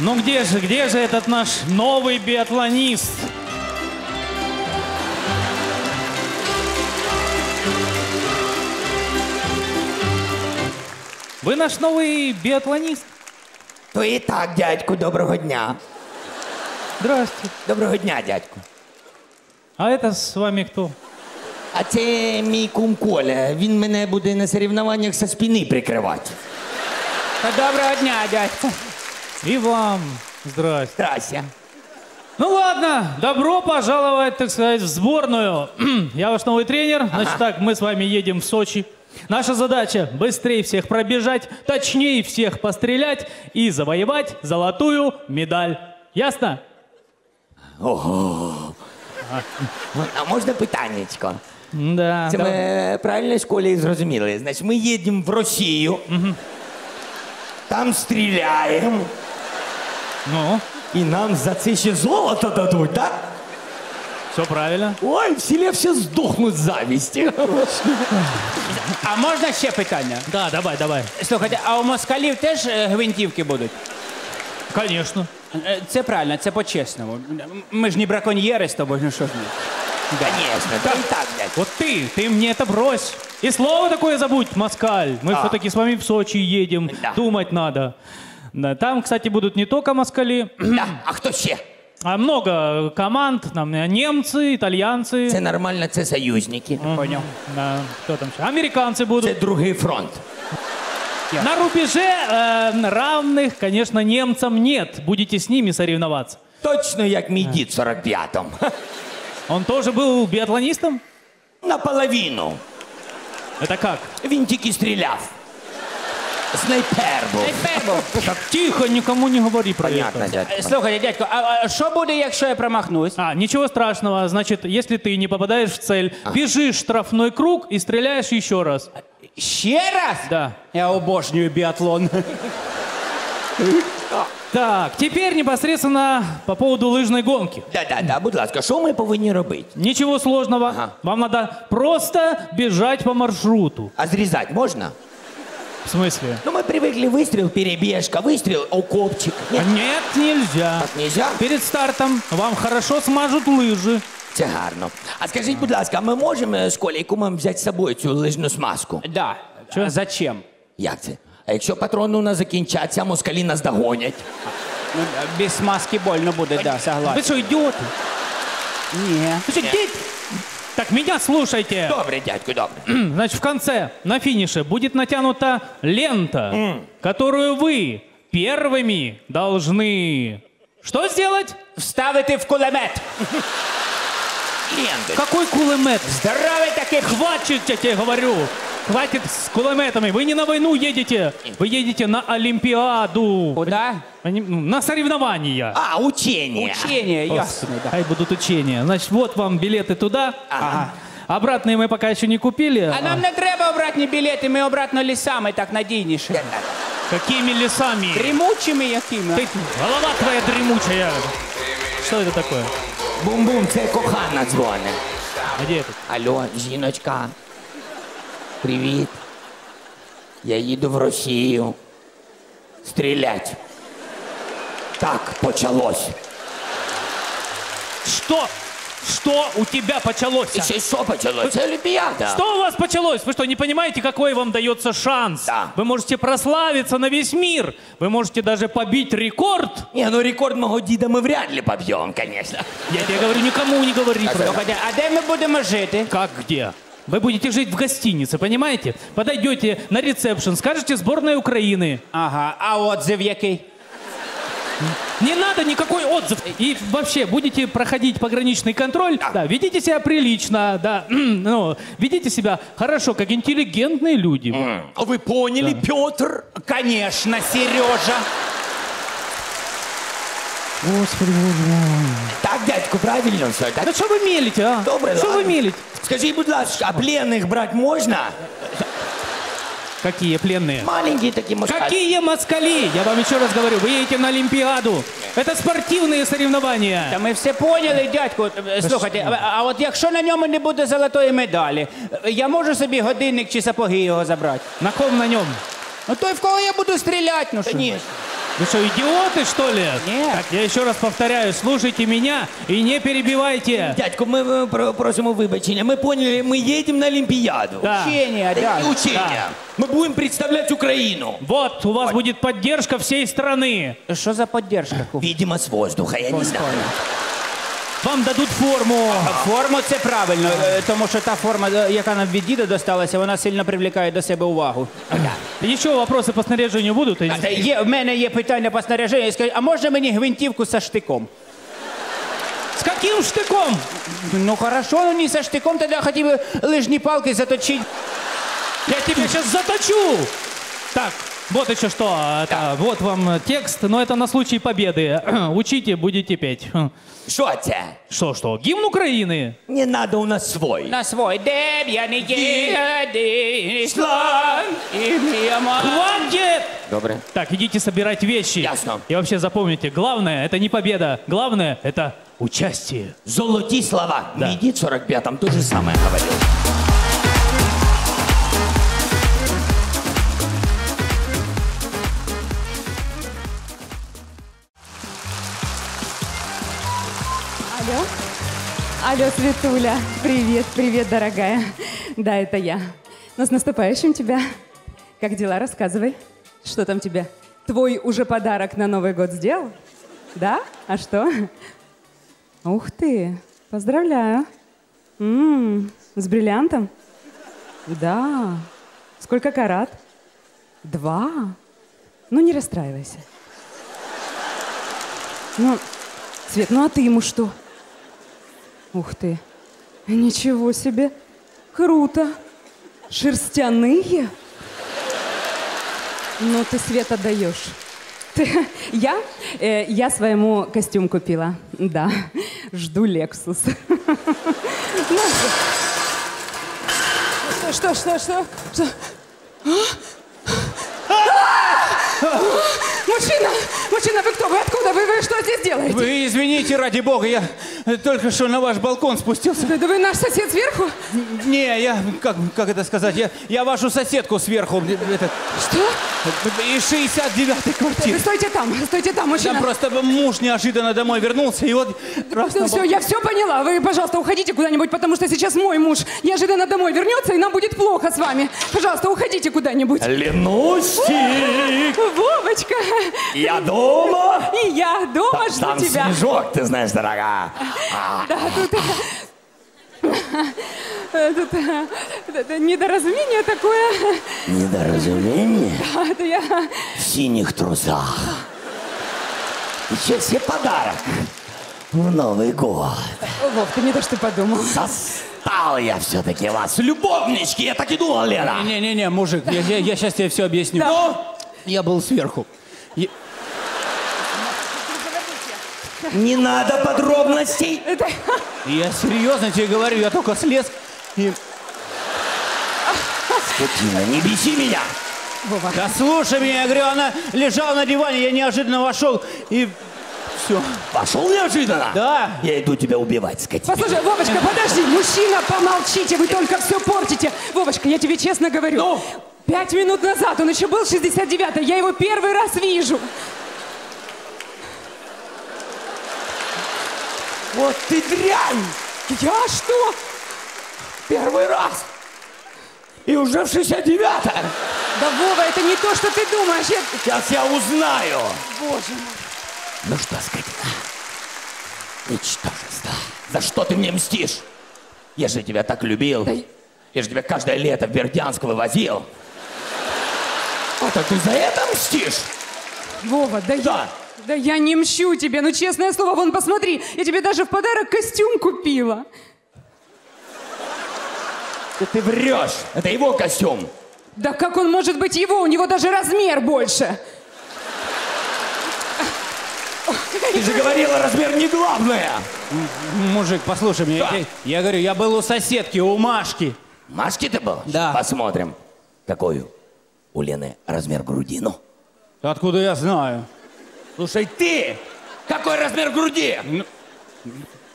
Ну где же, где же этот наш новый биатлонист? Вы наш новый биатлонист? То і так, дядьку, доброго дня. Здрасте. Доброго дня, дядьку. А это с вами кто? А це мій кум Коля. Він мене буде на соревнованнях со спини прикривати. Доброго дня, дядько. И вам. Здрасте. Здрасте. Ну ладно, добро пожаловать, так сказать, в сборную. Я ваш новый тренер. Значит так, мы с вами едем в Сочи. Наша задача – быстрее всех пробежать, точнее всех пострелять и завоевать золотую медаль. Ясно? А можна питаннячко? Да. Це давай. ми правильно в школі зрозуміли. Значить, ми їдемо в Росію, там стріляємо, Ну, і нам за це ще золото дадуть, так? все правильно. Ой, в селі всі здохнуть з завісті. А можна ще питання? Да, давай, давай. Слухайте, а у москалів теж е, гвинтівки будуть? Конечно. Е, Це правильно, це по-чесному. Ми ж не браконьєри з тобою, ну що ж ми? Звісно, то і так, дядьку. Вот ты, ты мне это брось. И слово такое забудь, москаль. Мы Да. все-таки с вами в Сочи едем. Да. Думать надо. Да, там, кстати, будут не только москали, Да. А хто ще? а много команд. Там немцы, итальянцы. Це нормально, це союзники. Поняв. Да, кто там еще? Американцы будут. Це другий фронт. На рубеже э, равных, конечно, немцам нет. Будете с ними соревноваться. Точно як мій дід в 45-му. Он тоже был биатлонистом? Наполовину. Это как? Він тільки стріляв. Снайпер був. Так тихо, никому не говори про Понятно, это. дядько. Е, Слухайте, дядько, а а що буде, якщо я промахнусь? А, ничего страшного. Значит, если ты не попадаешь в цель, бежишь в штрафной круг и стреляешь еще раз. Ще раз? Да. Я обожнюю біатлон. Так, теперь непосредственно по поводу лыжной гонки. Да-да-да, будь ласка, що ми повинні робити? Ничего сложного. Ага. Вам надо просто бежать по маршруту. А зрізати можна? В смысле? Ну, ми привикли вистріл, перебіжка, вистріл, окопчик. Ні, Нет, нельзя. так нельзя. Перед стартом вам хорошо смажут лыжи. Це гарно. А скажіть, будь ласка, а ми можемо е, з Колейкумом взяти з собою цю лижну смазку? Да. Чо? А Зачем? Як це? А якщо патрони у нас закінчаться, москалі нас догонять. Ну, без смазки больно буде, да, Вы согласен. что, идиоты? Ні. Вы что, дети? Так, меня слушайте. Добре, дядьку, добре. Значит, в конце, на финише, будет натянута лента, которую вы первыми должны... Что сделать? Вставити в кулемет. Ленди. Какой кулемет? Здоровий такий Хватит, я тебе говорю Хватит с кулеметами. Вы не на войну едете. Вы едете на Олимпиаду. Куда? Они- ну, На соревнования. А, учення. Учення, ясно, да. Хай будут учения. Значит, вот вам билеты туда. Обратные мы пока еще не купили. А нам не треба обратні білети, ми обратно лісами так надійніше. Какими лесами? Дрімучими якими? Ты, голова твоя дремучая. Что это такое? Бум-бум, це кохана дзвоне. А Где это? Алло, жіночка. Привіт. Я їду в Росію. Стрілять. Так почалось. Что? Что у тебя почалось? І ще що почалось? Це Олімпіада. Что у вас почалось? Вы что, не понимаете, какой вам дается шанс? Да. Вы можете прославиться на весь мир. Вы можете даже побить рекорд. Ні, ну рекорд мого діда ми вряд ли поб'ємо, звісно. Я тебе говорю, никому не говори про это. Слухайте, а де ми будемо жити? Как где? Вы будете жить в гостинице, понимаете? Подойдете на ресепшн, скажете сборная Украины. Ага, а отзив який? Не надо никакой отзыв. И вообще, будете проходить пограничный контроль, да, ведите себя прилично, да, ну, ведите себя хорошо, как интеллигентные люди. А ви поняли, Петр? Конечно, Сережа. Господи, боже мой. Так, дядьку, правильно все. Да Так? что вы мелите, а? Добре, Что вы ладно. мелите? Скажіть, будь ласка, а пленних брати можна? Какие пленные? Маленькі такі москалі. Какие москали? Я вам еще раз говорю, вы едете на Олимпиаду. Это спортивные соревнования. Та ми все поняли, дядьку. Е, Слухайте, а, а от якщо на ньому не буде золотої медалі, е, я можу собі годинник чи сапоги його забрати? На ком на нем? Ну той, в кого я буду стріляти, ну що? Ні. Вы что, идиоты, что ли? Нет. Так, я еще раз повторяю, слушайте меня и не перебивайте. Дядько, ми е, про- просимо вибачення. Ми поняли, ми їдемо на Олімпіаду. Да. Учение, да. Е, Учення. Ми будемо представляти Україну. Вот, у вас будет поддержка всей страны. Що за поддержка? Ку? Видимо, з воздуха, я не знаю. Вам дадут форму. Форму це правильно, е, тому що та форма, е, яка нам від діда досталася, вона сильно привлікає до себе увагу. Еще вопросы по снаряжению будут? Или- Е, Є, в мене є питання по снаряженню. Скажіть, а можна мені гвинтівку со штиком? С каким штыком? Ну хорошо, ну не со штиком, тогда хотів би лижні палки заточити. Я тебя сейчас заточу. Так, вот еще что. Это, Вот вам э, текст, но это на случай победы. Учите, будете петь. Що це? Что, что? Гимн Украины. Не надо у нас свой. На свой день я не єдиний ім'я моє. Хватит! Добре. Так, идите собирать вещи. Ясно. И вообще запомните, главное это не победа, главное это участие. Золоті слова. Да. Медит в 45-м то же самое говорил. Алло, Светуля. Привет, привет, дорогая. Да, это я. Ну, с наступающим тебя. Как дела? Рассказывай. Что там тебе? Твой уже подарок на Новый год сделал? Да? А что? Ух ты, поздравляю. М, с бриллиантом? Да. Сколько карат? Два. Ну, не расстраивайся. Ну, Свет, ну а ты ему что? Ух ты. Ничего себе. Круто. Шерстяные? Ну ты, Света, даешь. Ты- я? Э, я своему костюм купила. Да. Жду Лексус. Ну, Что, что, что? Что? Мужчина! Мужчина, вы кто? Вы откуда? Вы, вы что здесь делаете? Вы извините, ради бога, я только что на ваш балкон спустился. Да, да вы наш сосед сверху? Не, я, как, как это сказать, я, я вашу соседку сверху, этот, Что? из 69-й Вы квартиры. стойте там, стойте там, мужчина. Там просто муж неожиданно домой вернулся, и вот раз на Ну, все, я все поняла. Вы, пожалуйста, уходите куда-нибудь, потому что сейчас мой муж неожиданно домой вернется, и нам будет плохо с вами. Пожалуйста, уходите куда-нибудь. Ленусик, Вовочка, я дома. и я дома жду Там тебя. снежок, ты знаешь, дорогая. А, Да, тут... э, Тут э, это недоразумение такое. Недоразумение А, Это я... в синих трусах. Еще себе подарок в Новый год. Вов, ты не то, что подумал. Застал я все-таки вас. Любовнички, я так и думал, Лена. Не-не-не, мужик, я, я, сейчас тебе все объясню. Да. Я был сверху. Я- Не надо подробностей. Это... Я серьезно тебе говорю, я только слез и... Скотина, не беси меня. Вова, Да слушай меня, я говорю, она лежала на диване, я неожиданно вошел и... Все. Пошел неожиданно? Да. Я иду тебя убивать, скотина. Послушай, Вовочка, подожди, мужчина, помолчите, вы только все портите. Вовочка, я тебе честно говорю. Ну? Пять минут назад он еще был 69-й, я его первый раз вижу. Вот ты дрянь! Я что? Первый раз! И уже в 69-м! Да, Вова, это не то, что ты думаешь. Я... Сейчас я узнаю! Боже мой. Ну что, скотина? Ничтожество. За что ты мне мстишь? Я же тебя так любил. Да- Я же тебя каждое лето в Бердянск вывозил. Так ты за это мстишь? Вова, да, Да. я... Да я не мщу тебе, ну честное слово, вон посмотри, я тебе даже в подарок костюм купила. Да ты врешь. Это его костюм. Да как он может быть его? У него даже размер больше. Ты же говорила, размер не главное. Мужик, послушай меня. Да. Я, я говорю, я был у соседки, у Машки. Машки ты был? Да. Посмотрим. Какой у Лены размер груди? Ну. Откуда я знаю? Слушай, ты! Какой размер груди?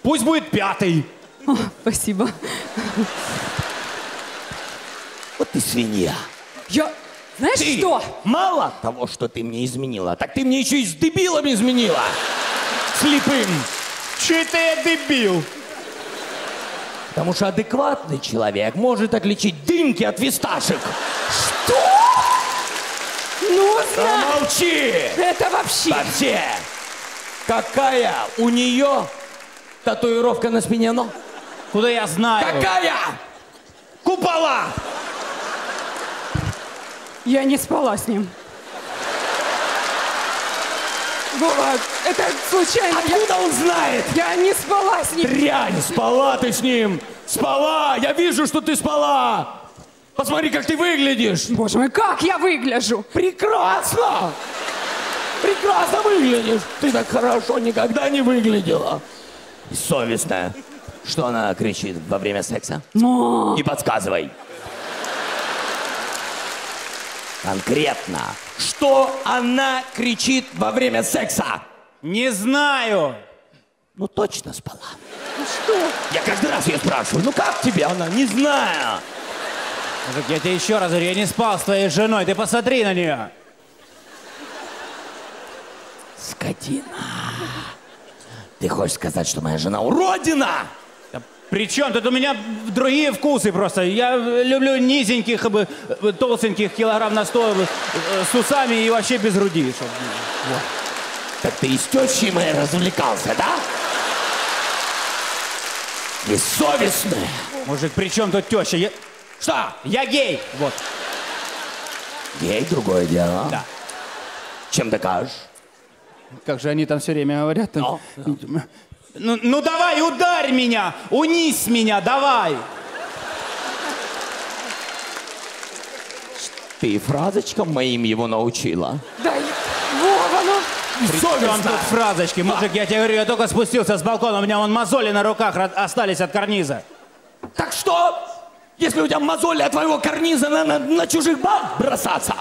Пусть будет пятый. О, спасибо. Вот ты свинья. Я... Знаешь Ты что? мало того, что ты мне изменила, так ты мне еще и с дебилом изменила. Слепым. Чи ти дебіл? Потому что адекватный человек может отличить дынки от фисташек. Ну, Да молчи! Это вообще. Вообще! Какая у нее татуировка на спине, но? Куди я знаю? Какая? Купола! Я не спала с ним. Вова, это случайно. Я, Откуда он знает? я не спала с ним. Дрянь, спала ты с ним! Спала! Я вижу, что ты спала! Посмотри, как ты выглядишь! Боже мой, как я выгляжу? Прекрасно! Прекрасно выглядишь! Ты так хорошо никогда не выглядела! Совестная. Что она кричит во время секса? Не подсказывай. Конкретно. Что она кричит во время секса? Не знаю. Ну точно спала. Ну что? Я каждый раз ее спрашиваю, ну как тебе она? Не знаю. Мужик, я тебе еще раз говорю, я не спал с твоей женой, ты посмотри на нее. Скотина. Ты хочешь сказать, что моя жена уродина? Причем тут у меня другие вкусы просто. Я люблю низеньких, бы, э, толстеньких, килограмм на сто, э, с усами и вообще без груди. чтоб, ну, Так ты и с тещей моей развлекался, да? Бессовестная. Мужик, при чем тут теща? Я, Что? я гей. Вот. Ей другое дело. Да. Чем докажешь? Как же они там все время говорят? Ну, Ну, ну давай, ударь меня, унись меня, давай. Ты фразочкам моим его научила. Да, Вова, ну... При чем тут фразочки? Мужик, я тебе говорю, я только спустился с балкона, у меня вон мозоли на руках остались от карниза. Так что, если у тебя мозоли от твоего карниза на, на, на чужих баб бросаться?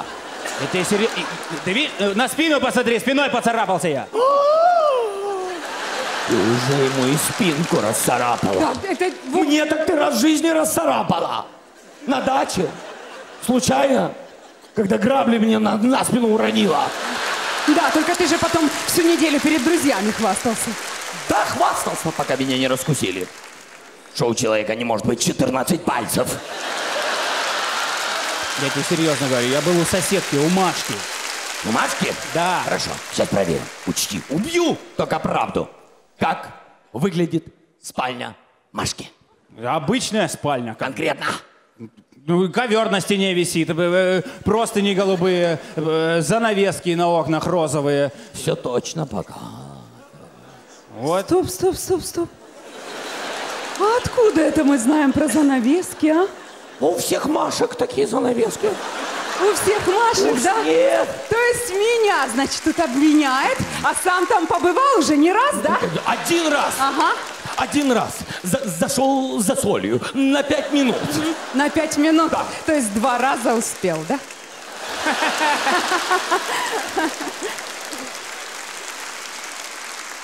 Ты серьезно? Ты видишь? Э, На спину посмотри, спиной поцарапался я. Ты уже ему и спинку расцарапала. Да, это... Мне так ты раз в жизни расцарапала. На даче. Случайно. Когда грабли мне на, на спину уронила. Да, только ты же потом всю неделю перед друзьями хвастался. Да, хвастался, пока меня не раскусили. Что у человека не может быть 14 пальцев. Я тебе серьезно говорю, я был у соседки, у Машки. У Машки? Да. Хорошо, сейчас проверим. Учти, убью только правду. Как выглядит спальня Машки? Обычная спальня. как- Конкретно. Ну, ковер на стене висит, э, э, простыни голубые, э, занавески на окнах розовые. Все точно пока. Вот. Стоп, стоп, стоп, стоп. А откуда это мы знаем про занавески, а? У всех Машек такие занавески. У всех Машек, Уж да? нет. То есть меня, значит, тут обвиняет, а сам там побывал уже не раз, да? Один раз. Ага, Один раз. За- зашел за солью. На пять минут. на пять минут. Да. То есть два раза успел, да?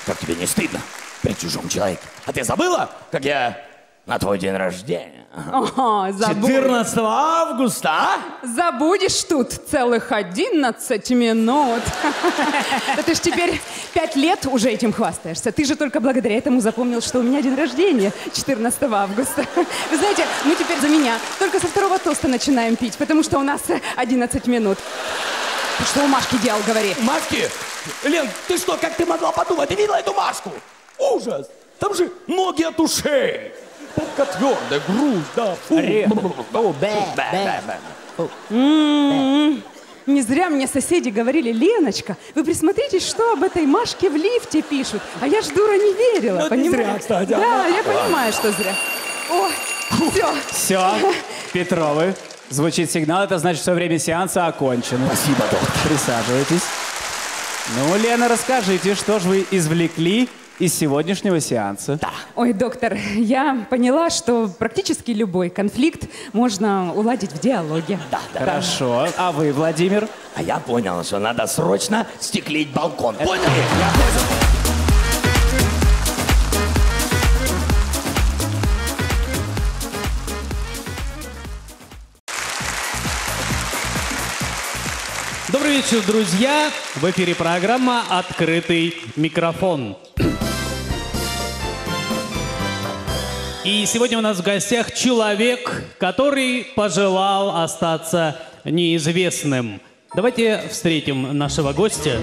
Как тебе не стыдно при чужом человеке? А ты забыла, как я на твой день рождения? Ага, забудь. 14 августа, а? Забудешь тут целых 11 минут. Да ты ж теперь пять лет уже этим хвастаешься. Ты же только благодаря этому запомнил, что у меня день рождения 14 августа. Вы знаете, мы теперь за меня только со второго тоста начинаем пить, потому что у нас 11 минут. Ты что у Машки делал, говори? Машки? Лен, ты что, как ты могла подумать? Ты видела эту Машку? Ужас! Там же ноги от ушей. Попка твердая, грудь, да. Фу. Не зря мне соседи говорили, Леночка, вы присмотритесь, что об этой Машке в лифте пишут. А я ж дура не верила, Ну, понимаешь? зря, кстати, Да, я понимаю, что зря. О, все. Все, Петровы. Звучит сигнал, это значит, что время сеанса окончено. Спасибо, доктор. Присаживайтесь. Ну, Лена, расскажите, что же вы извлекли из сегодняшнего сеанса? Ой, доктор, я поняла, что практически любой конфликт можно уладить в диалоге. Да, да. Хорошо. А вы, Владимир? А я понял, что надо срочно стеклить балкон. Понял? Добрый вечер, друзья! В эфире программа «Открытый микрофон». И сегодня у нас в гостях человек, который пожелал остаться неизвестным. Давайте встретим нашего гостя.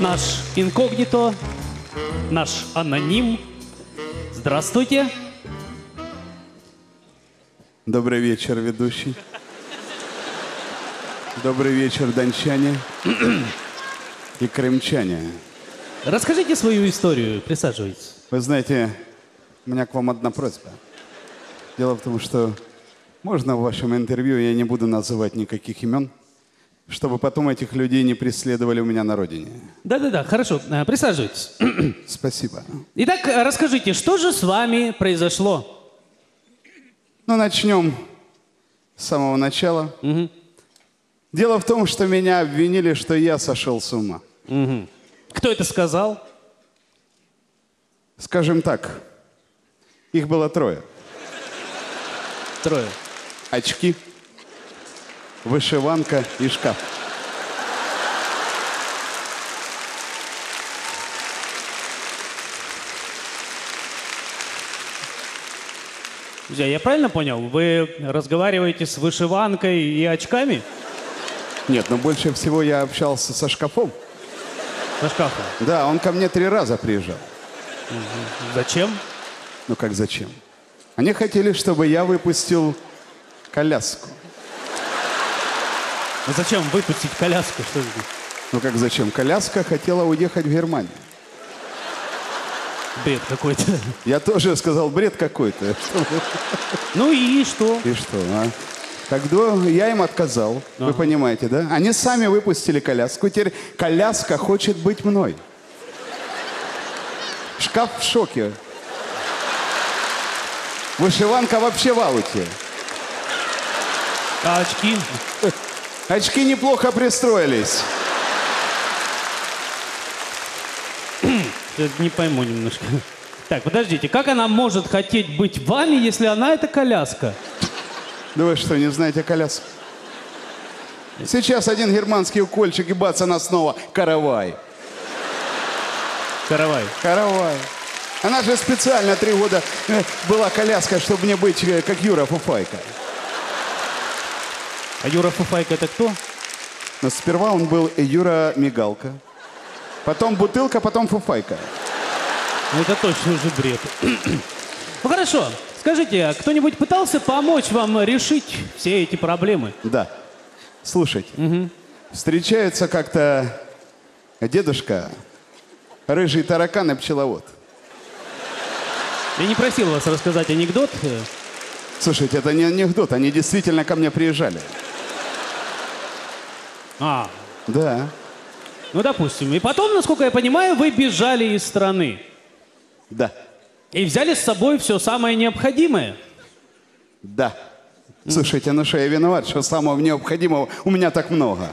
Наш инкогнито, наш аноним. Здравствуйте. Добрый вечер, ведущий. Добрый вечер, дончане и крымчане. Расскажите свою историю, присаживайтесь. Вы знаете, у меня к вам одна просьба. Дело в том, что можно в вашем интервью я не буду называть никаких имен, чтобы потом этих людей не преследовали у меня на родине. Да-да-да, хорошо, э, присаживайтесь. Спасибо. Итак, расскажите, что же с вами произошло? Ну, начнем с самого начала. Дело в том, что меня обвинили, что я сошел с ума. Кто это сказал? Скажем так, их было трое. Трое. Очки, вышиванка и шкаф. Друзья, я правильно понял? Вы разговариваете с вышиванкой и очками Нет, но больше всего я общался со шкафом. На шкафу? Да, он ко мне три раза приезжал. Зачем? Ну как зачем? Они хотели, чтобы я выпустил коляску. Ну зачем выпустить коляску? Что это? Ну как зачем? Коляска хотела уехать в Германию. Бред какой-то. Я тоже сказал, бред какой-то. Ну и что? И что, а? Тогда я им отказал, вы понимаете, да? Они сами выпустили коляску, теперь коляска хочет быть мной. Шкаф в шоке. Вышиванка вообще в ауте. А очки? Очки неплохо пристроились. Я не пойму немножко. Так, подождите, как она может хотеть быть вами, если она это коляска? Да вы что, не знаете коляску? Сейчас один германский укольчик и бац, она снова каравай. Каравай. Каравай. Она же специально три года э, была коляска, чтобы мне быть э, как Юра Фуфайка. А Юра Фуфайка это кто? Но сперва он был Юра Мигалка, потом Бутылка, потом Фуфайка. Ну это точно уже бред. Ну хорошо, скажите, а кто-нибудь пытался помочь вам решить все эти проблемы? Да. Слушайте, встречается как-то дедушка, рыжий таракан и пчеловод. Я не просил вас рассказать анекдот. Слушайте, это не анекдот, они действительно ко мне приезжали. А, Да. ну допустим. И потом, насколько я понимаю, вы бежали из страны. Да. И взяли с собой все самое необходимое. Да. Слушайте, ну что, я виноват, что самого необходимого у меня так много.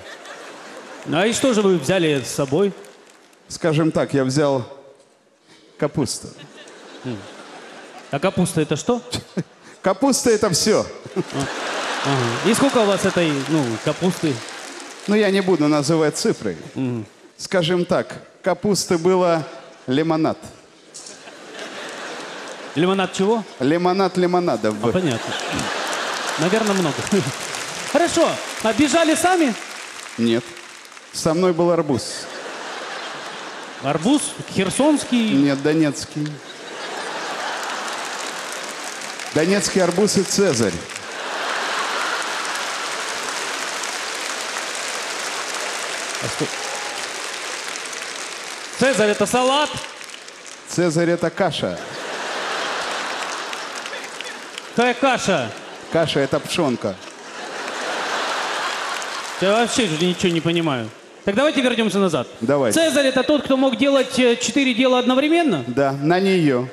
Ну а и что же вы взяли с собой? Скажем так, я взял капусту. А капуста это что? Капуста это все. И сколько у вас этой, ну, капусты? Но я не буду называть цифры. Скажем так, капусты было лимонад. Лимонад чего? Лимонад лимонада. А, понятно. Наверное, много. Хорошо. А бежали сами? Нет. Со мной был арбуз. Арбуз, херсонский. Нет, донецкий. Донецкий арбуз и Цезарь. Цезарь это салат. Цезарь это каша. Какая каша? Каша это пшенка. Я вообще уже ничего не понимаю. Так давайте вернемся назад. Давайте. Цезарь это тот, кто мог делать э, четыре дела одновременно? Да, на нее.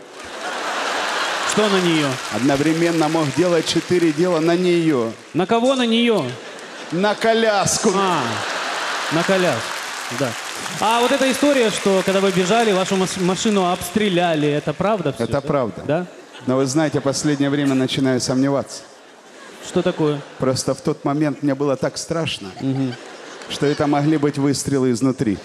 Что на нее? Одновременно мог делать четыре дела на нее. На кого на нее? На коляску. А, на коляску. Да. А вот эта история, что когда вы бежали, вашу мас- машину обстреляли, это правда? всё, Это да? правда. Да? Но вы знаете, последнее время начинаю сомневаться. Что такое? Просто в тот момент мне было так страшно, что это могли быть выстрелы изнутри.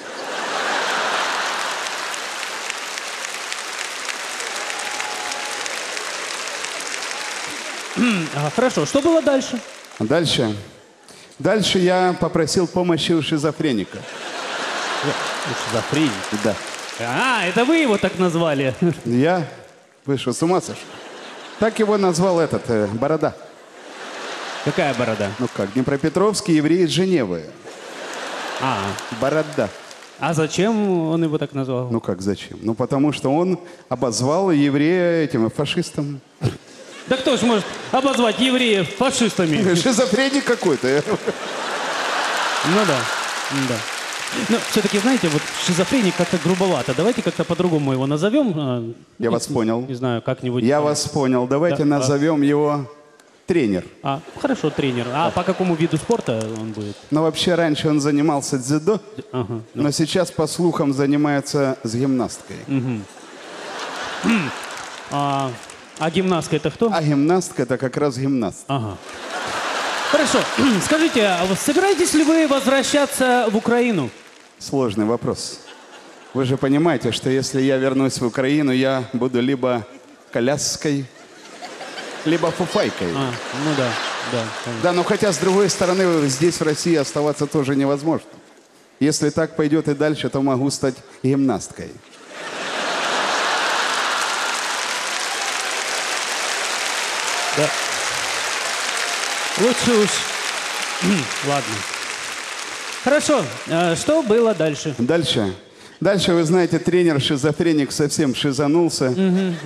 А, хорошо, что было дальше? Дальше. Дальше я попросил помощи у шизофреника. Шизофреник. Да. А, это вы его так назвали. Я? Вы что, с ума сошли? Так его назвал этот, э, Борода. Какая борода? Ну как, Днепропетровский еврей из Женевы. А, Борода. а зачем он его так назвал? Ну как, зачем? Ну потому что он обозвал еврея этим фашистом. Да кто ж может обозвать евреев фашистами? Шизофреник какой-то. Ну да, да. Но все-таки, знаете, вот шизофреник как-то грубовато. Давайте как-то по-другому его назовем. а, Я ну, вас понял. Не знаю, как-нибудь. Я вас понял. Давайте Да, а- назовем его тренер. А, хорошо, тренер. А по какому виду спорта он будет? Но вообще раньше он занимался дзюдо, Ага. но сейчас, по слухам, занимается с гимнасткой. А, а гимнастка это кто? А гимнастка это как раз гимнаст. Ага. Хорошо. Скажите, а вы собираетесь ли вы возвращаться в Украину? Сложный вопрос. Вы же понимаете, что если я вернусь в Украину, я буду либо коляской, либо фуфайкой. А, ну да, да. понятно. Да, но хотя, с другой стороны, здесь, в России, оставаться тоже невозможно. Если так пойдет и дальше, то могу стать гимнасткой. Да. Лучше уж. Ладно. Хорошо. а Что было дальше? Дальше. Дальше, вы знаете, тренер-шизофреник совсем шизанулся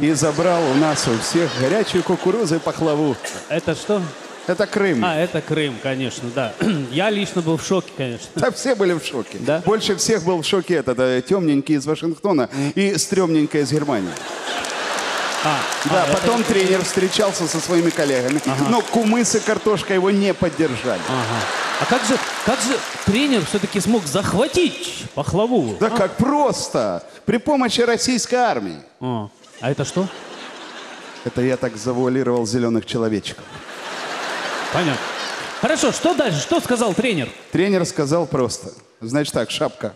и забрал у нас у всех горячую кукурузу и пахлаву. Это что? Это Крым. А, это Крым, конечно, да. Я лично был в шоке, конечно. Да все были в шоке. Да? Больше всех был в шоке этот э, темненький из Вашингтона и стрёмненькая из Германии. А, Да, а, это- потом тренер встречался со своими коллегами, но кумыс и картошка его не поддержали. Ага. А как же, как же тренер все-таки смог захватить пахлаву? Да как просто! При помощи российской армии. А, а это что? Это я так завуалировал зеленых человечков. Понятно. Хорошо, что дальше? Что сказал тренер? Тренер сказал просто. Значит так, шапка.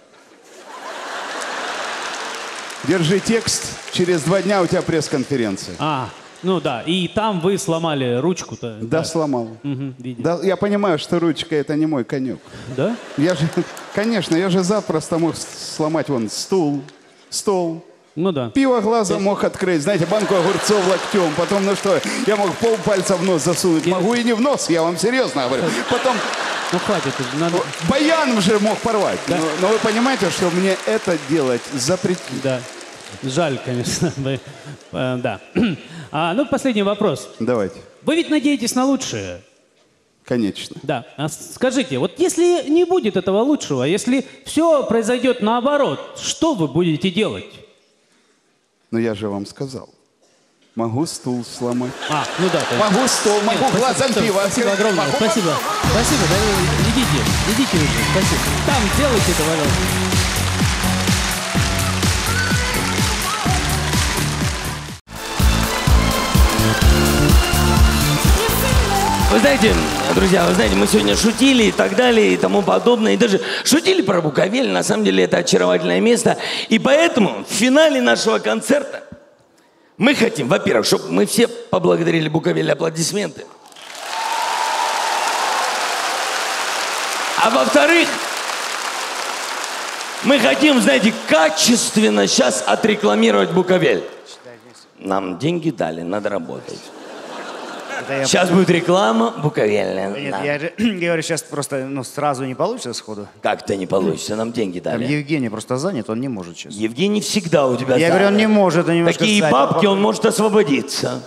Держи текст, через два дня у тебя пресс-конференция. А, ну да, и там вы сломали ручку-то. Да, сломал. Мгм, видел. Да, я понимаю, что ручка это не мой конек. Да? Я же, конечно, я же запросто мог сломать вон стул, стол. Ну да. Пиво глазом мог открыть, знаете, банку огурцов локтем. Потом, ну что, я мог пол пальца в нос засунуть. Могу и не в нос, я вам серьезно говорю. Потом Ну хватит надо... баян уже мог порвать. Но, но вы понимаете, что мне это делать запретили. Да. Жаль, конечно. э, Да. А, ну, последний вопрос. Давайте, Вы ведь надеетесь на лучшее. конечно. Да. А скажите, вот если не будет этого лучшего, если все произойдет наоборот, что вы будете делать? Но я же вам сказал. Могу стул сломать. А, ну да. конечно. Могу стол, могу Нет, глазом спасибо, пиво Спасибо огромное, Могу спасибо. Спасибо, да, идите, идите уже, спасибо. Там делайте это, пожалуйста. Вы знаете, друзья, вы знаете, мы сегодня шутили и так далее и тому подобное. И даже шутили про Буковель. На самом деле это очаровательное место. И поэтому в финале нашего концерта мы хотим, во-первых, чтобы мы все поблагодарили Буковель аплодисменты. А во-вторых, мы хотим, знаете, качественно сейчас отрекламировать Буковель. Нам деньги дали, надо работать. Я- Сейчас будет реклама Буковельная. Нет, Да. я же говорю, сейчас просто ну, сразу не получится сходу. Как-то не получится, нам деньги Там дали. Евгений просто занят, он не может сейчас. Евгений всегда у тебя Я говорю, он занят. не может, он немножко Такие занят. бабки, он может освободиться.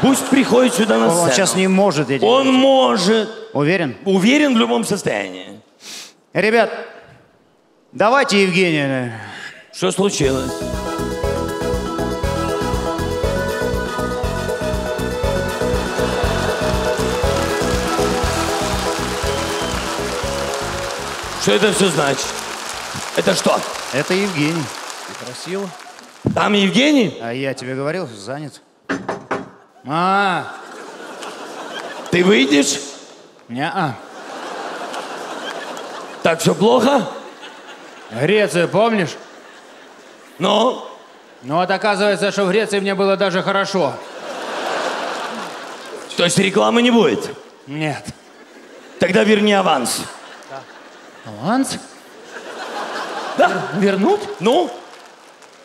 Пусть приходит сюда на сцену. Он сейчас не может. тебе Он говорю. может. Уверен? Уверен в любом состоянии. Ребят, давайте Евгения. Что случилось? Что это все значит? Это что? Это Евгений. Красиво. Там Евгений? А я тебе говорил, занят. А, Ты выйдешь? Не-а. Так все плохо? Грецию помнишь? Ну? Ну вот оказывается, что в Греции мне было даже хорошо. То есть рекламы не будет? Нет. Тогда верни аванс. Аванс? Да? Вернуть? Ну?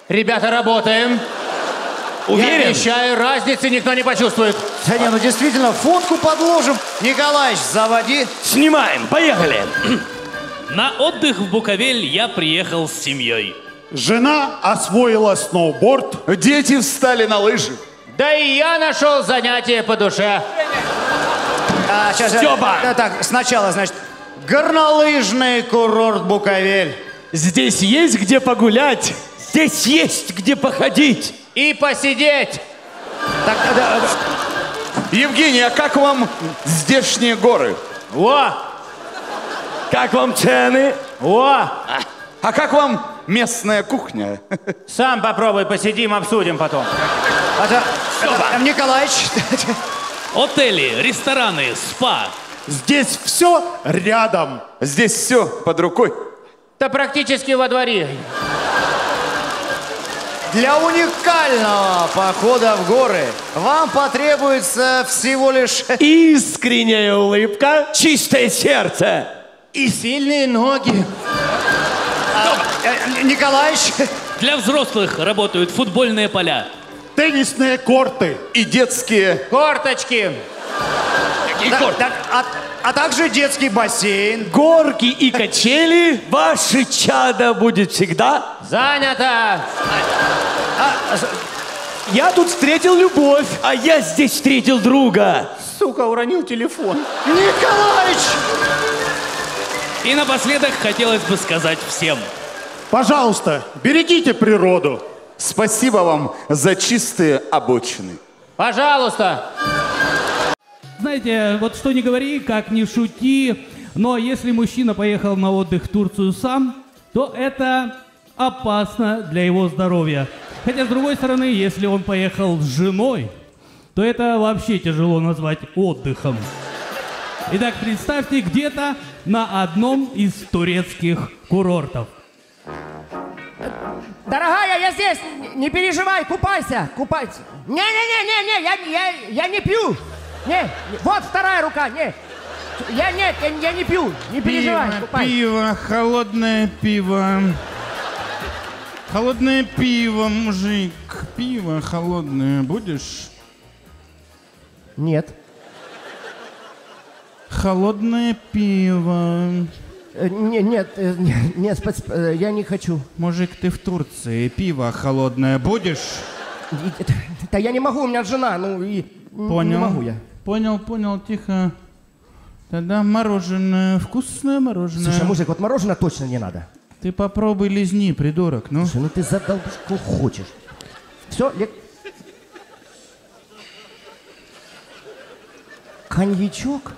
Ребята, работаем. Я Уверен? обещаю, разницы никто не почувствует. Да не, ну действительно, фотку подложим. Николаевич, заводи. Снимаем, поехали. На отдых в Буковель я приехал с семьей. Жена освоила сноуборд. Дети встали на лыжи. Да и я нашел занятие по душе. А, сейчас, Стёпа! Да, так, сначала, значит, горнолыжный курорт Буковель. Здесь есть где погулять. Здесь есть где походить. И посидеть. Так, да, да. Евгений, а как вам здешние горы? Во! Как вам цены? Во! А как вам местная кухня? Сам попробуй, посидим, обсудим потом. А, да, э, Николаевич, Отели, рестораны, спа. Здесь все рядом. Здесь все под рукой. Да практически во дворе. для уникального похода в горы вам потребуется всего лишь... Искренняя улыбка, чистое сердце. И сильные ноги. Э, Николаевич, Для взрослых работают футбольные поля. Теннисные корты. И детские... Корточки. Да, так, а, а также детский бассейн. Горки и качели, ваше чадо будет всегда. Занято. Я тут встретил любовь, а я здесь встретил друга. Сука, уронил телефон. Николаевич! И напоследок хотелось бы сказать всем. Пожалуйста, берегите природу. Спасибо вам за чистые обочины. Пожалуйста. Знаете, вот что не говори, как не шути, но если мужчина поехал на отдых в Турцию сам, то это опасно для его здоровья. Хотя, с другой стороны, если он поехал с женой, то это вообще тяжело назвать отдыхом. Итак, представьте, где-то на одном из турецких курортов. Дорогая, я здесь. Не переживай, купайся, купайся. Не-не-не-не-не, я, я, я не пью. Не, вот вторая рука, не. Я нет, я, я не пью. Не переживай, купайся. пиво, холодное пиво. Холодное пиво, мужик. Пиво холодное будешь? Нет. Холодное пиво. Э, не- нет, э, не- нет, спац- э, я не хочу. Мужик, ты в Турции. Пиво холодное будешь? Это- Да я не могу, у меня жена, ну и Понял. не могу я. Понял, понял, тихо. Тогда мороженое, вкусное мороженое. Слушай, мужик, вот мороженое точно не надо. Ты попробуй лизни, придурок, ну. Слушай, ну ты задолбишь, кого хочешь. Все, Лек... Коньячок?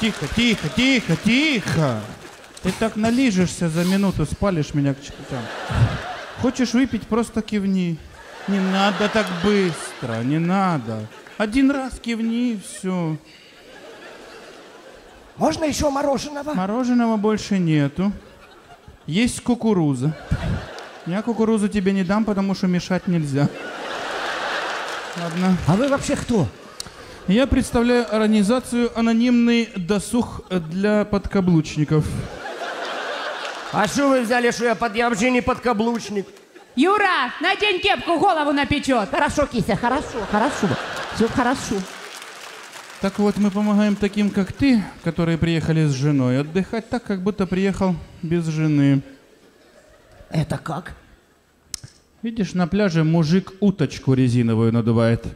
Тихо, тихо, тихо, тихо. Ты так налижешься за минуту, спалишь меня к чертям. Хочешь выпить, просто кивни. Не надо так быстро, не надо. Один раз кивни и все. Можно еще мороженого? Мороженого больше нету. Есть кукуруза. Я кукурузу тебе не дам, потому что мешать нельзя. Ладно. А вы вообще кто? Я представляю организацию «Анонимный досуг для подкаблучников». А что вы взяли, что я, под... я вообще не подкаблучник? Юра, надень кепку, голову напечет. Хорошо, Кися, хорошо, хорошо. Все хорошо. Так вот, мы помогаем таким, как ты, которые приехали с женой, отдыхать так, как будто приехал без жены. Это как? Видишь, на пляже мужик уточку резиновую надувает.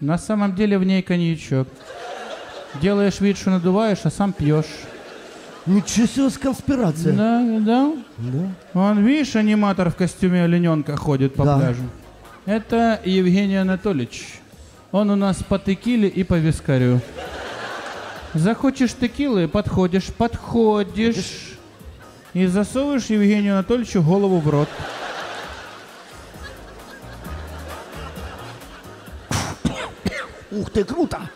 На самом деле в ней коньячок. Делаешь вид, что надуваешь, а сам пьешь. Ничего себе, с конспирация. Да, да. Вон, видишь, аниматор в костюме олененка ходит по Да. пляжу. Это Евгений Анатольевич. Он у нас по текиле и по вискарю. Захочешь текилы, подходишь, подходишь. И засовываешь Евгению Анатольевичу голову в рот. Ух ты, круто.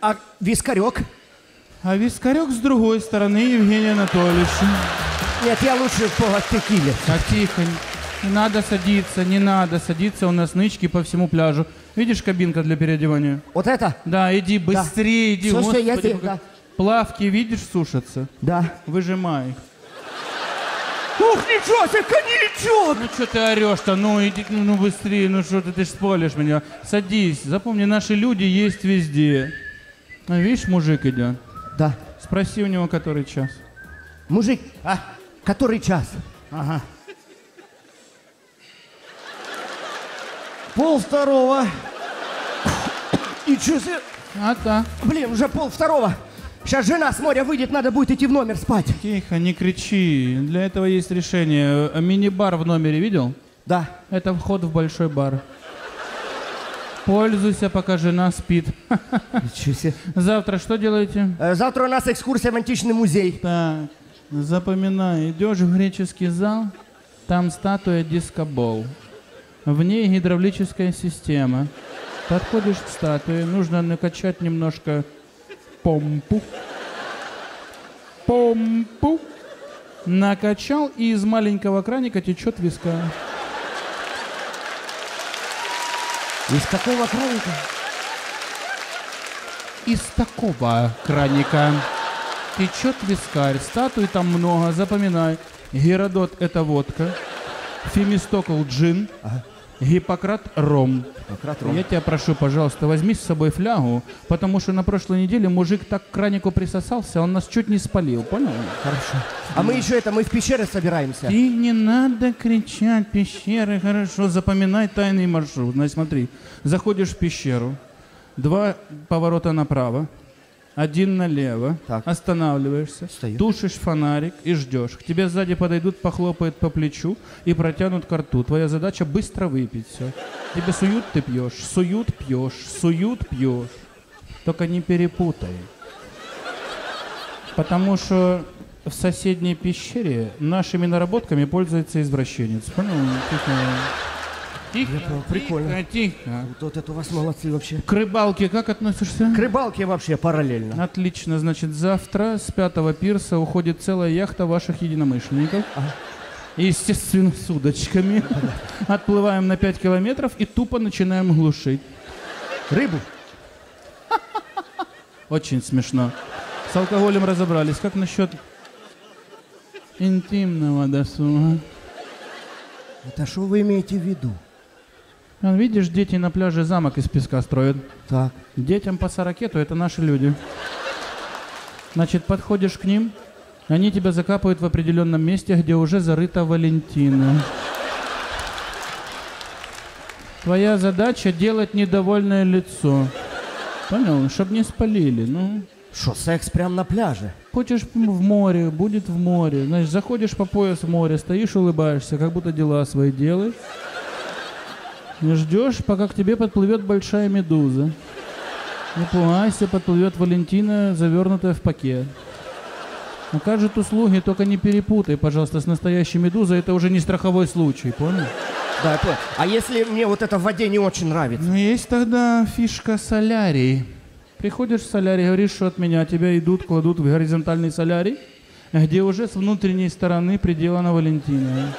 А вискарек? А вискарек с другой стороны, Евгений Анатольевич. Нет, я лучше по текиле. Так, тихо. Не надо садиться, не надо садиться. У нас нычки по всему пляжу. Видишь, кабинка для переодевания? Вот это? Да, иди быстрее, иди. Всё, всё, я Господи, здесь, пока- да. Плавки, видишь, сушатся? Да. Выжимай. Ух, ничего себе, коньячок! Ну что ты орешь-то? Ну иди, ну, ну быстрее, ну что ты, ты ж спалишь меня. Садись, запомни, наши люди есть везде. А видишь, мужик идет? Да. Спроси у него, который час. Мужик, а? Который час? Ага. Пол второго. Ничего себе. А так. Блин, уже пол второго. Сейчас жена с моря выйдет, надо будет идти в номер спать. Тихо, не кричи. Для этого есть решение. Мини-бар в номере видел? Да. Это вход в большой бар. Пользуйся, пока жена спит. Ничего себе. Завтра что делаете? Э, Завтра у нас экскурсия в античный музей. Так, запоминай. Идешь в греческий зал, там статуя дискобол. В ней гидравлическая система. Подходишь к статуе, нужно накачать немножко помпу. Помпу. Накачал, и из маленького краника течет виска. Из какого краника? Из такого краника течет вискарь. Статуй там много, запоминай. Геродот — это водка. Фемистокл — джин. Гиппократ — ром. ром. Я тебя прошу, пожалуйста, возьми с собой флягу, потому что на прошлой неделе мужик так к кранику присосался, он нас чуть не спалил, понял? Хорошо. А мы еще это, мы в пещеры собираемся. И не надо кричать, пещеры, хорошо, запоминай тайный маршрут. Значит, смотри, заходишь в пещеру, два поворота направо, один налево, останавливаешься, тушишь фонарик и ждешь. К тебе сзади подойдут, похлопают по плечу и протянут к рту. Твоя задача быстро выпить все. Тебе суют, ты пьешь, суют, пьешь, суют, пьешь. Только не перепутай. Потому что в соседней пещере нашими наработками пользуется извращенец. Понял? Тихо. Тихо, Прикольно. тихо, тихо. Вот, это у вас молодцы вообще. К рыбалке как относишься? К рыбалке вообще параллельно. Отлично, значит, завтра с пятого пирса уходит целая яхта ваших единомышленников. Естественно, с удочками. Отплываем на 5 километров и тупо начинаем глушить. Рыбу? Очень смешно. С алкоголем разобрались. Как насчет интимного досуга? Это что вы имеете в виду? Видишь, дети на пляже замок из песка строят. Так. Детям по сорокету это наши люди. Значит, подходишь к ним, они тебя закапывают в определенном месте, где уже зарыта Валентина. Твоя задача делать недовольное лицо. Понял? Чтоб не спалили. Ну, Что, секс прям на пляже? Хочешь в море, будет в море. Значит, заходишь по пояс в море, стоишь, улыбаешься, как будто дела свои делаешь. Ждешь, пока к тебе подплывет большая медуза. Не пугайся, подплывет Валентина, завернутая в пакет. Окажет услуги, только не перепутай, пожалуйста, с настоящей медузой. Это уже не страховой случай, понял? Да, я понял. А если мне вот это в воде не очень нравится? Ну, есть тогда фишка солярий. Приходишь в солярий, говоришь, что от меня тебя идут, кладут в горизонтальный солярий, где уже с внутренней стороны приделана Валентина.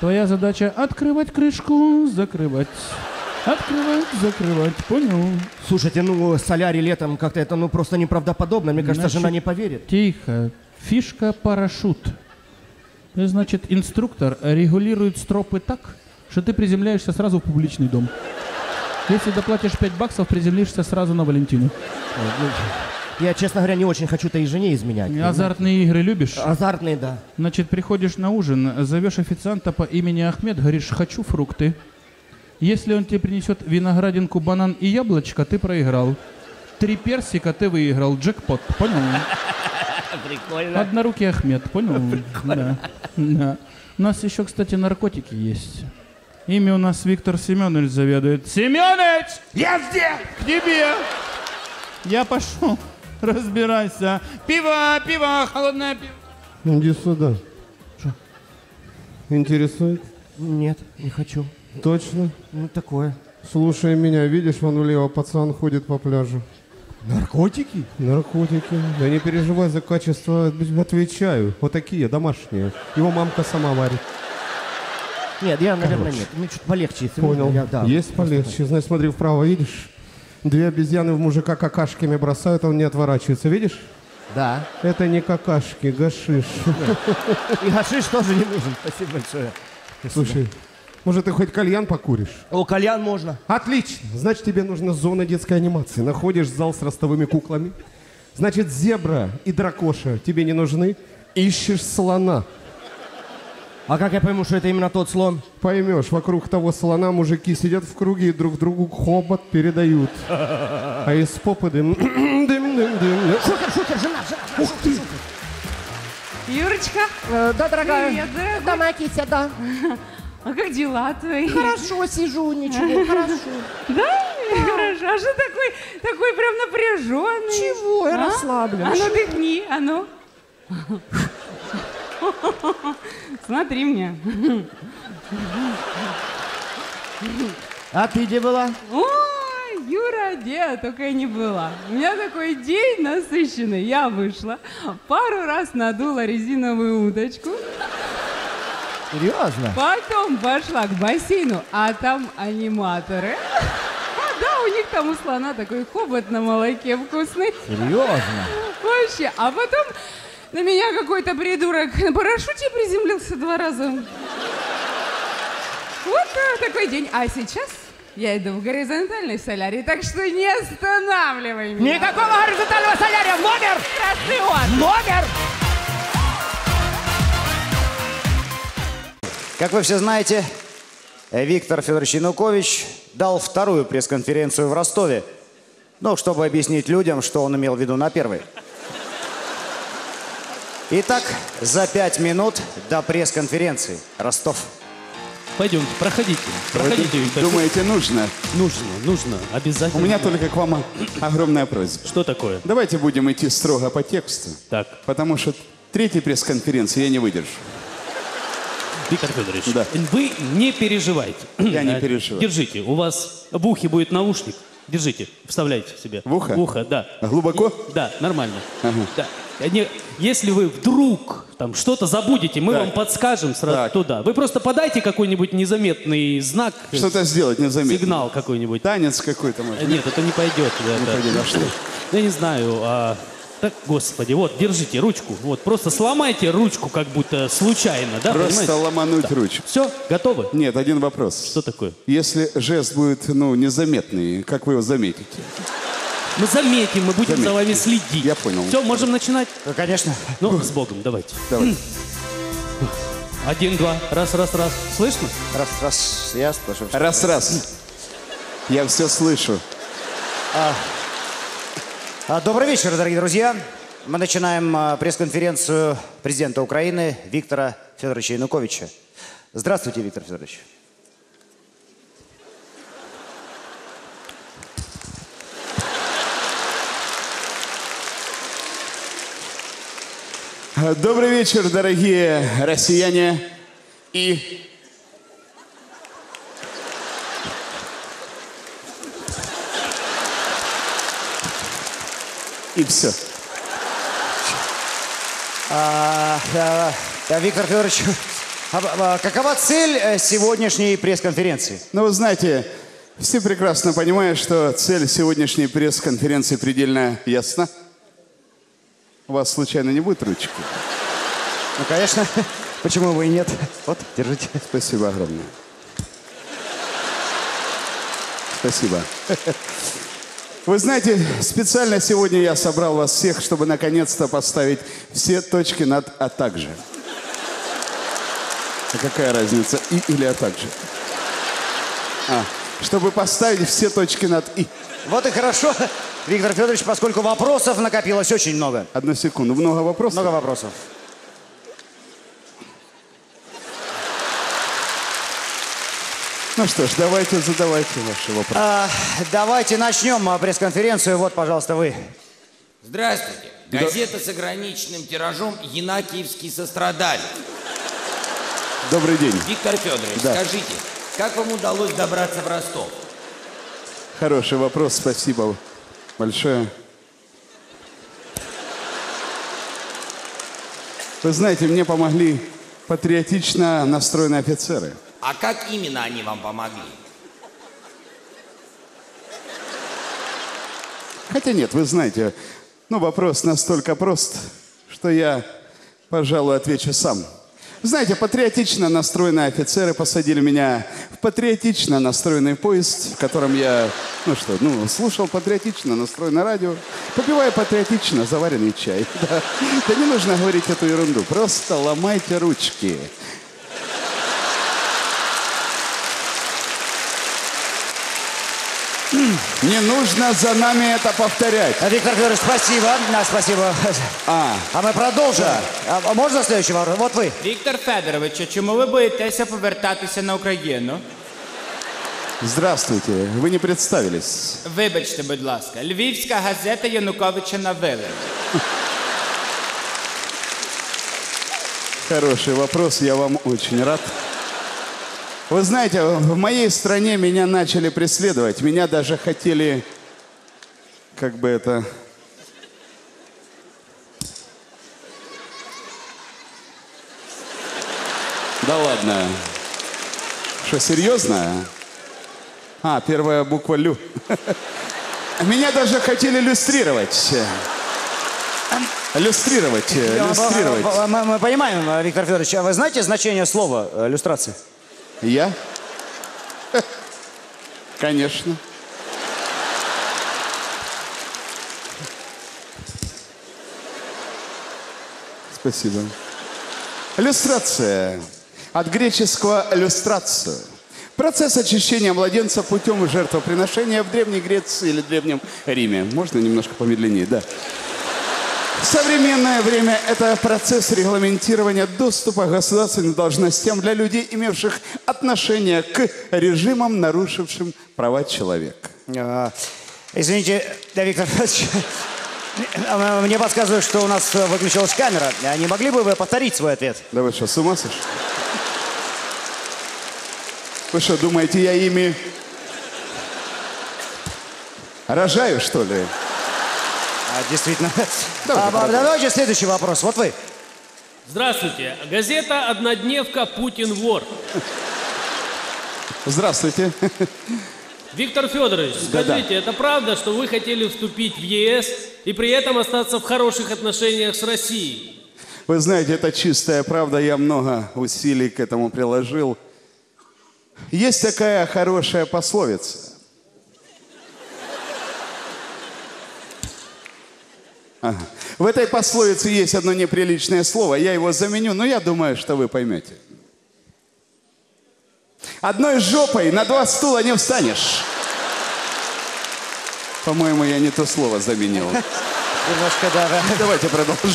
Твоя задача открывать крышку, закрывать. Открывать, закрывать, понял? Слушайте, ну солярий летом как-то это ну просто неправдоподобно. Мне кажется, Значит, жена не поверит. Тихо. Фишка парашют. Есть, Значит, инструктор регулирует стропы так, что ты приземляешься сразу в публичный дом. Если доплатишь 5 баксов, приземлишься сразу на Валентину. Я, честно говоря, не очень хочу твоей жене изменять. Азартные игры любишь? Азартные, да. Значит, приходишь на ужин, зовешь официанта по имени Ахмед, говоришь, хочу фрукты. Если он тебе принесет виноградинку, банан и яблочко, ты проиграл. Три персика ты выиграл, джекпот, понял? Прикольно. Однорукий Ахмед, понял? Да. да. У нас еще, кстати, наркотики есть. Ими у нас Виктор Семенович заведует. Семенович! Я здесь! К тебе! Я пошел. Разбирайся. Пиво, пиво, холодное пиво. Иди сюда. Интересует? Нет, не хочу. Точно? Ну, такое. Слушай меня, видишь, вон влево пацан ходит по пляжу. Наркотики? Наркотики. Да не переживай за качество, отвечаю. Вот такие, домашние. Его мамка сама варит. Нет, я, наверное, Короче. нет. Мне чуть полегче. если Понял. я- да. Есть полегче. Значит, смотри вправо, видишь? Две обезьяны в мужика какашками бросают, он не отворачивается. Видишь? Да. Это не какашки, гашиш. И гашиш тоже не нужен. Спасибо большое. Слушай, может, ты хоть кальян покуришь? О, кальян можно. Отлично. Значит, тебе нужна зона детской анимации. Находишь зал с ростовыми куклами. Значит, зебра и дракоша тебе не нужны. Ищешь слона. А как я пойму, что это именно тот слон? Поймешь, вокруг того слона мужики сидят в круге и друг другу хобот передают. А из попы дым... дым, дым, дым. Шутер, шутер, жена, жена. Ух ты. Юрочка. Э, да, дорогая. Привет, дорогой. Да, моя кися, да. А как дела твои? Хорошо сижу, ничего, хорошо. Да? Хорошо. А что такой, такой прям напряженный? Чего? Я А? расслаблен. А ну дыхни, а ну. Смотри мне. А ты где была? Ой, Юра, где я только и не была. У меня такой день насыщенный. Я вышла, пару раз надула резиновую удочку, Серьезно? потом пошла к бассейну, а там аниматоры. А, Да, у них там у слона такой хобот на молоке вкусный. Серьезно? Вообще. А потом на меня какой-то придурок на парашюте приземлился два раза. Вот такой день. А сейчас я иду в горизонтальный солярий, так что не останавливай меня. Никакого горизонтального солярия! Номер! В номер! Как вы все знаете, Виктор Федорович Янукович дал вторую пресс-конференцию в Ростове. Ну, чтобы объяснить людям, что он имел в виду на первой. Итак, за пять минут до пресс-конференции. Ростов. Пойдемте, проходите. Проходите, Виктор. Думаете, нужно? Нужно, нужно, У обязательно. меня только к вам огромная просьба. Что такое? Давайте будем идти строго по тексту. Так. Потому что третьей пресс-конференции я не выдержу. Виктор Федорович, Да. вы не переживайте. Я не переживаю. Держите, у вас в ухе будет наушник. Держите, вставляйте себе. В ухо? В ухо, да. Глубоко? Да, нормально. Ага. Да. Не- если вы вдруг там что-то забудете, мы Так. вам подскажем сразу Так. туда. Вы просто подайте какой-нибудь незаметный знак. Что-то сделать незаметно. Сигнал какой-нибудь. Танец какой-то, может. Нет, это не пойдет. Не это- пойдет, а что? Я не знаю. а, Так, господи, вот, держите ручку. Вот, просто сломайте ручку, как будто случайно, да? Просто ломануть ручку. Все, готовы? Нет, один вопрос. Что такое? Если жест будет, ну, незаметный, как вы его заметите? Мы заметим, мы будем Заметим. за вами следить. Я понял. Все, можем начинать? Ну, конечно. Ну, с Богом, давайте. Давай. Один, два, раз, раз, раз. Слышно? Раз, раз, я слышу. Раз, раз. Я все слышу. А, Добрый вечер, дорогие друзья. Мы начинаем а, пресс-конференцию президента Украины Виктора Федоровича Януковича. Здравствуйте, Виктор Федорович. Добрый вечер, дорогие россияне и... И все. А, а, а, Виктор Федорович, а, а, какова цель э, сегодняшней пресс-конференции? Ну, вы знаете, все прекрасно понимают, что цель сегодняшней пресс-конференции предельно ясна. У вас случайно не будет ручки? Ну, конечно. Почему бы и нет? Вот, держите. Спасибо огромное. Спасибо. Вы знаете, специально сегодня я собрал вас всех, чтобы наконец-то поставить все точки над «а также». А какая разница, «и» или «а также»? А, чтобы поставить все точки над «и». Вот и хорошо, Виктор Федорович, поскольку вопросов накопилось очень много. Одну секунду, много вопросов? Много вопросов. Ну что ж, давайте задавайте ваши вопросы. А, давайте начнем а, пресс-конференцию. Вот, пожалуйста, вы. Здравствуйте. Газета с ограниченным тиражом «Янакиевский сострадалец». Добрый день. Виктор Федорович, Да. скажите, как вам удалось добраться в Ростов? Хороший вопрос, спасибо большое. Вы знаете, мне помогли патриотично настроенные офицеры. А как именно они вам помогли? Хотя нет, вы знаете, ну вопрос настолько прост, что я, пожалуй, отвечу сам. Знаете, патриотично настроенные офицеры посадили меня в патриотично настроенный поезд, в котором я, ну что, ну, слушал патриотично настроенное радио, попивая патриотично заваренный чай. Да, да не нужно говорить эту ерунду, просто ломайте ручки. Не нужно за нами это повторять. Виктор Федорович, спасибо. Да, спасибо. А, А ми продовжимо. А, а можна следующий вопрос? Вот ви. Віктор Федорович, а чому ви боїтеся повертатися на Україну? здравствуйте, вы не представились. Вибачте, будь ласка, Львівська газета Януковича Навили. Хороший вопрос, я вам очень рад. Вы знаете, в моей стране меня начали преследовать. Меня даже хотели, как бы это... Да ладно. Что, серьезно? А, первая буква «Лю». Меня даже хотели иллюстрировать. Иллюстрировать, иллюстрировать. Мы, мы понимаем, Виктор Федорович, а вы знаете значение слова э, иллюстрация? Я? Конечно. Спасибо. Иллюстрация. От греческого «иллюстрацию». Процесс очищения младенца путем жертвоприношения в Древней Греции или Древнем Риме. Можно немножко помедленнее, да. В современное время это процесс регламентирования доступа к государственным должностям для людей, имевших отношение к режимам, нарушившим права человека. А, Извините, да, Виктор Федорович, э, мне подсказывают, что у нас выключилась камера. Не могли бы вы повторить свой ответ? Да вы что, с ума сошли? Вы что, думаете, я ими рожаю, что ли? А, действительно. Давайте А, давайте следующий вопрос. Вот вы. Здравствуйте. Газета «Однодневка. Путин вор». Здравствуйте. Виктор Федорович, Да-да. скажите, это правда, что вы хотели вступить в ЕС и при этом остаться в хороших отношениях с Россией? Вы знаете, это чистая правда, я много усилий к этому приложил. Есть такая хорошая пословица. Ага. В этой пословице есть одно неприличное слово, я его заменю, но я думаю, что вы поймете. Одной жопой на два стула не встанешь. По-моему, я не то слово заменил. Немножко, да, да. Давайте продолжим.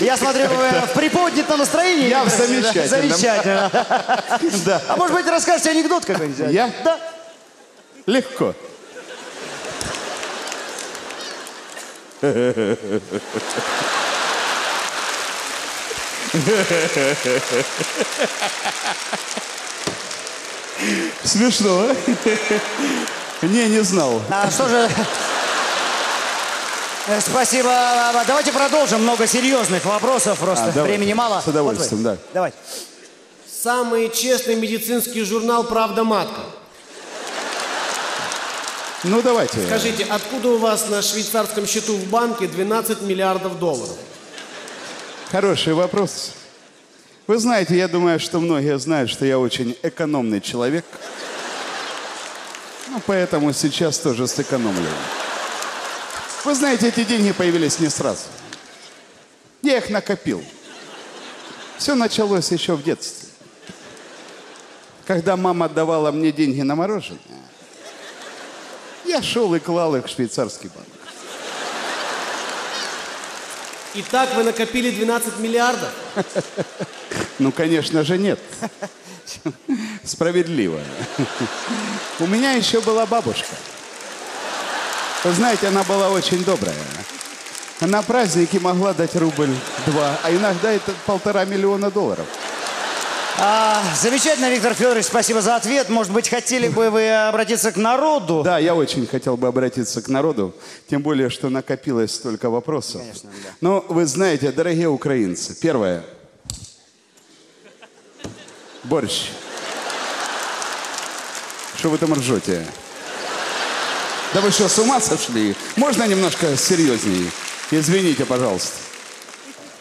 Я смотрю, вы в приподнятом настроении. Я в замечательном. Замечательно. Да. А может быть, расскажете анекдот какой-нибудь? Я? Да. Легко. Смешно, а? Не, не знал. А что же... Спасибо. Давайте продолжим. Много серьезных вопросов. Просто А, давайте. времени мало. С удовольствием, Вот вы. да. Давай. Самый честный медицинский журнал «Правда матка». Ну, давайте. Скажите, откуда у вас на швейцарском счету в банке 12 миллиардов долларов? Хороший вопрос. Вы знаете, я думаю, что многие знают, что я очень экономный человек. Ну, поэтому сейчас тоже сэкономлю. Вы знаете, эти деньги появились не сразу. Я их накопил. Все началось еще в детстве. Когда мама давала мне деньги на мороженое, я шел и клал их в швейцарский банк. И так вы накопили 12 миллиардов? Ну, конечно же, нет. Справедливо. У меня еще была бабушка. Вы знаете, она была очень добрая. На праздники могла дать рубль, два, а иногда это полтора миллиона долларов. А, замечательно, Виктор Федорович, спасибо за ответ. Может быть, хотели бы вы обратиться к народу? Да, я очень хотел бы обратиться к народу, тем более, что накопилось столько вопросов. Конечно, да. Но вы знаете, дорогие украинцы, первое. Борщ. Что вы там ржете? Да вы что, с ума сошли? Можно немножко серьезнее? Извините, пожалуйста.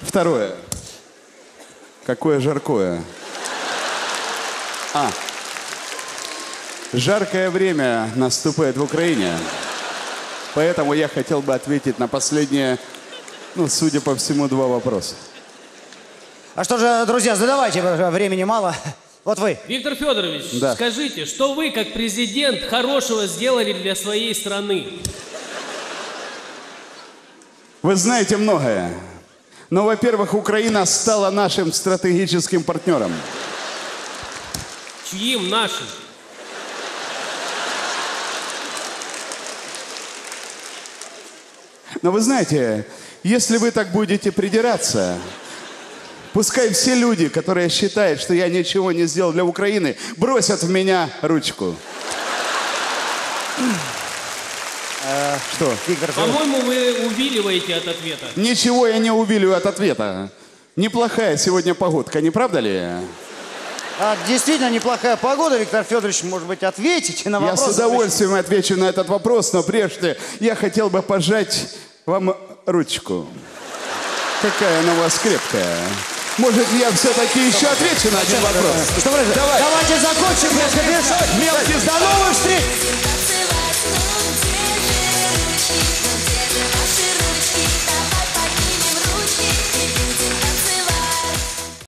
Второе. Какое жаркое. А. Жаркое время наступает в Украине. Поэтому я хотел бы ответить на последние, ну, судя по всему, два вопроса. А что же, друзья, задавайте, времени мало. Вот вы. Виктор Федорович, Да. скажите, что вы, как президент, хорошего сделали для своей страны? Вы знаете многое. Но, во-первых, Украина стала нашим стратегическим партнером. Чьим нашим? Но вы знаете, если вы так будете придираться, пускай все люди, которые считают, что я ничего не сделал для Украины, бросят в меня ручку. Что? Виктор По-моему, вы увиливаете от ответа. Ничего я не увилю от ответа. Неплохая сегодня погодка, не правда ли? А, действительно неплохая погода, Виктор Федорович, может быть, ответите на Я вопрос? с удовольствием отвечу на этот вопрос, но прежде я хотел бы пожать вам ручку. Какая она у вас крепкая. Может, я все-таки еще отвечу на один вопрос? Что Давай. Давайте закончим. Мелкий, до новых встреч!